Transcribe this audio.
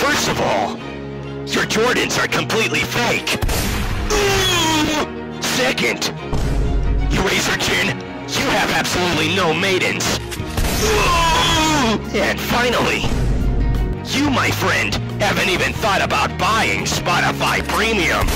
First of all, your Jordans are completely fake. Second, Razor Chin, you have absolutely no maidens. And finally, you, my friend, haven't even thought about buying Spotify Premium.